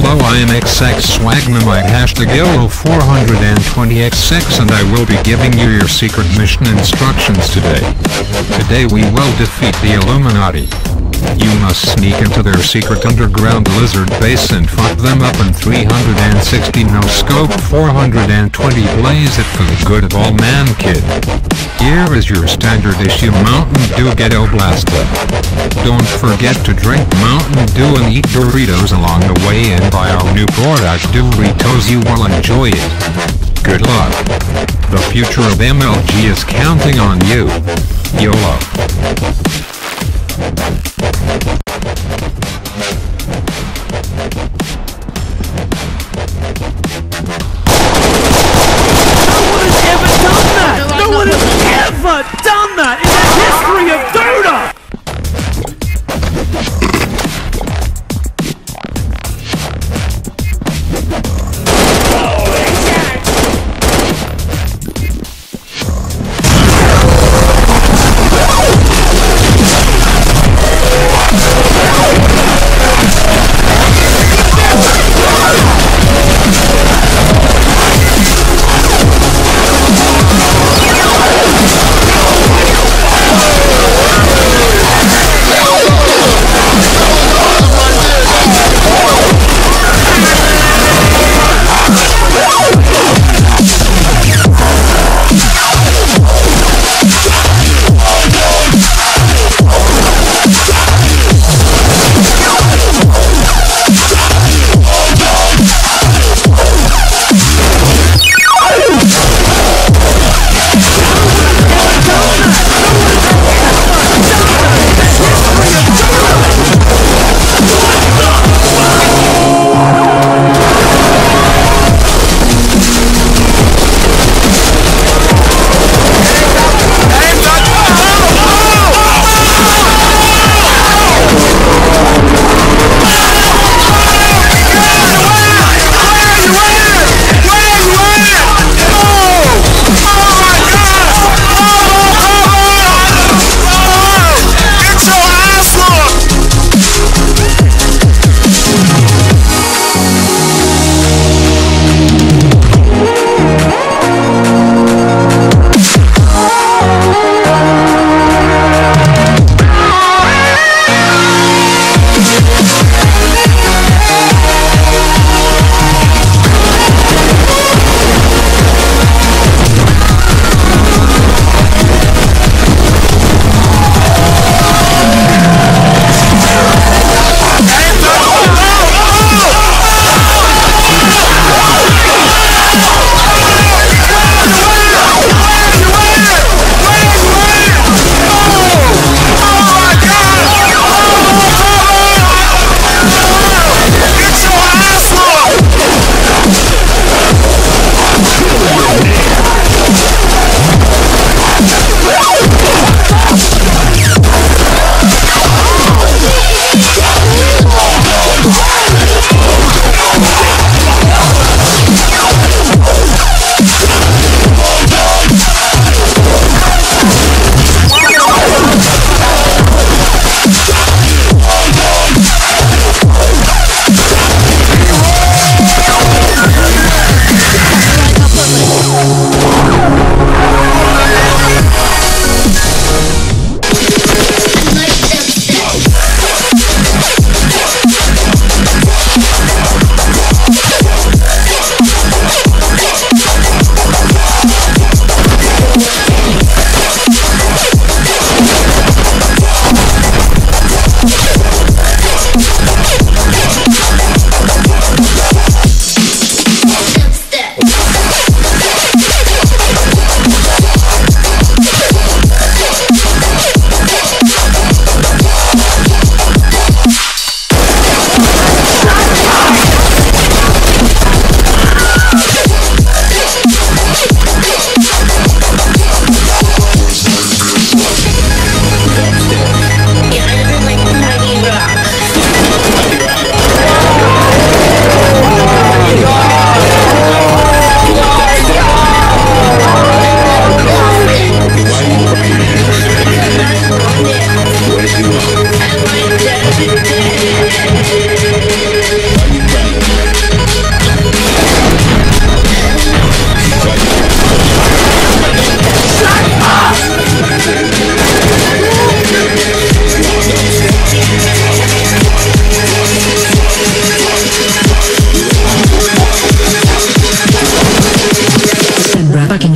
Hello I am XX Swagnamite hashtag YOLO420XX and I will be giving you your secret mission instructions today. Today we will defeat the Illuminati. You must sneak into their secret underground lizard base and fuck them up in 360 no scope 420 blaze it for the good of all man kid. Here is your standard issue Mountain Dew Ghetto Blaster. Don't forget to drink Mountain Dew and eat Doritos along the way and buy our new product Doritos you will enjoy it. Good luck. The future of MLG is counting on you. YOLO.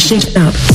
shaped up.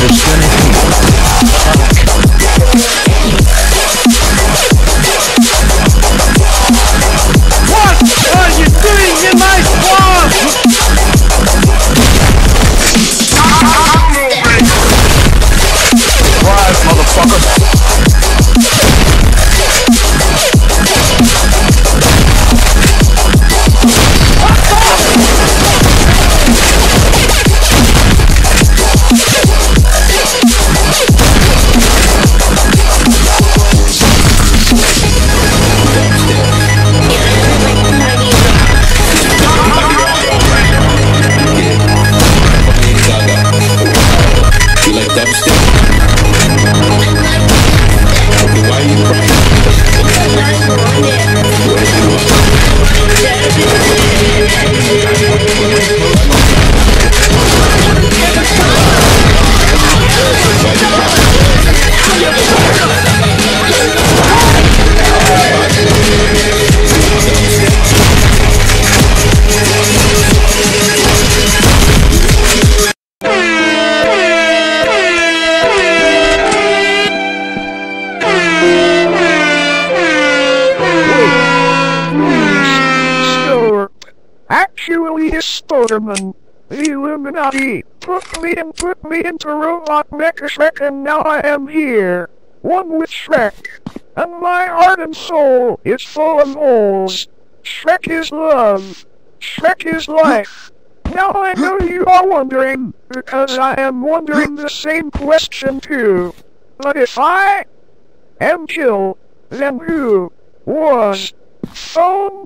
What Spoderman. The Illuminati put me and put me into Robot Mecha Shrek, and now I am here. One with Shrek. And my heart and soul is full of holes. Shrek is love. Shrek is life. Now I know you are wondering, because I am wondering the same question too. But if I am killed, then who was phone